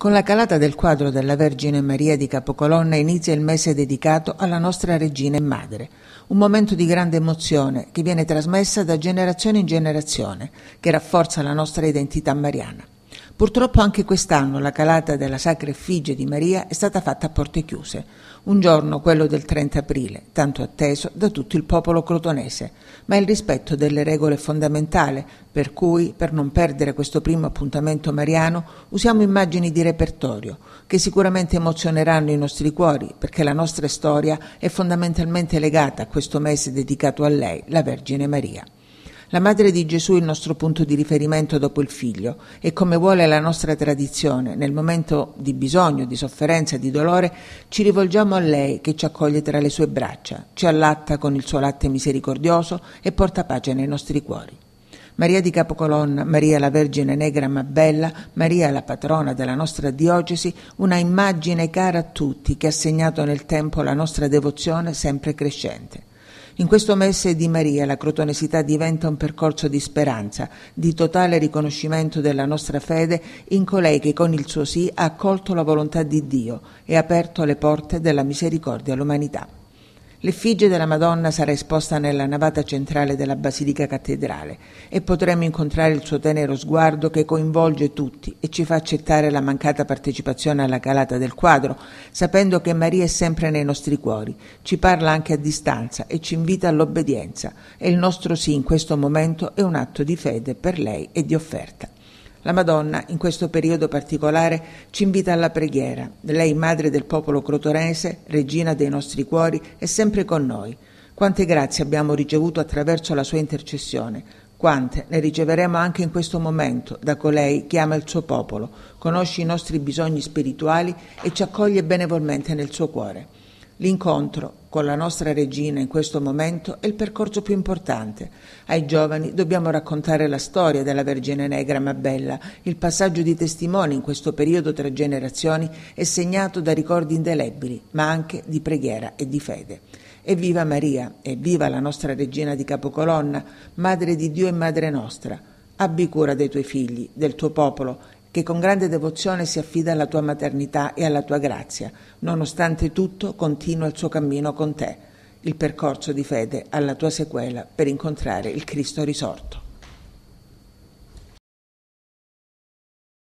Con la calata del quadro della Vergine Maria di Capocolonna inizia il mese dedicato alla nostra regina e madre, un momento di grande emozione che viene trasmessa da generazione in generazione, che rafforza la nostra identità mariana. Purtroppo anche quest'anno la calata della Sacra Effigie di Maria è stata fatta a porte chiuse, un giorno, quello del 30 aprile, tanto atteso da tutto il popolo crotonese, ma il rispetto delle regole è fondamentale, per cui, per non perdere questo primo appuntamento mariano, usiamo immagini di repertorio, che sicuramente emozioneranno i nostri cuori, perché la nostra storia è fondamentalmente legata a questo mese dedicato a lei, la Vergine Maria. La madre di Gesù è il nostro punto di riferimento dopo il figlio e come vuole la nostra tradizione, nel momento di bisogno, di sofferenza di dolore, ci rivolgiamo a lei che ci accoglie tra le sue braccia, ci allatta con il suo latte misericordioso e porta pace nei nostri cuori. Maria di Capocolonna, Maria la Vergine Negra ma bella, Maria la patrona della nostra diocesi, una immagine cara a tutti che ha segnato nel tempo la nostra devozione sempre crescente. In questo mese di Maria la crotonesità diventa un percorso di speranza, di totale riconoscimento della nostra fede in colei che con il suo sì ha accolto la volontà di Dio e aperto le porte della misericordia all'umanità. L'effigie della Madonna sarà esposta nella navata centrale della Basilica Cattedrale e potremo incontrare il suo tenero sguardo che coinvolge tutti e ci fa accettare la mancata partecipazione alla calata del quadro, sapendo che Maria è sempre nei nostri cuori, ci parla anche a distanza e ci invita all'obbedienza e il nostro sì in questo momento è un atto di fede per lei e di offerta. La Madonna, in questo periodo particolare, ci invita alla preghiera. Lei, madre del popolo crotonese, regina dei nostri cuori, è sempre con noi. Quante grazie abbiamo ricevuto attraverso la sua intercessione, quante ne riceveremo anche in questo momento da colei che ama il suo popolo, conosce i nostri bisogni spirituali e ci accoglie benevolmente nel suo cuore. L'incontro con la nostra regina in questo momento è il percorso più importante. Ai giovani dobbiamo raccontare la storia della Vergine Negra ma bella. Il passaggio di testimoni in questo periodo tra generazioni è segnato da ricordi indelebili, ma anche di preghiera e di fede. E viva Maria, e viva la nostra regina di Capocolonna, Madre di Dio e Madre nostra. Abbi cura dei tuoi figli, del tuo popolo che con grande devozione si affida alla tua maternità e alla tua grazia. Nonostante tutto, continua il suo cammino con te, il percorso di fede alla tua sequela per incontrare il Cristo risorto.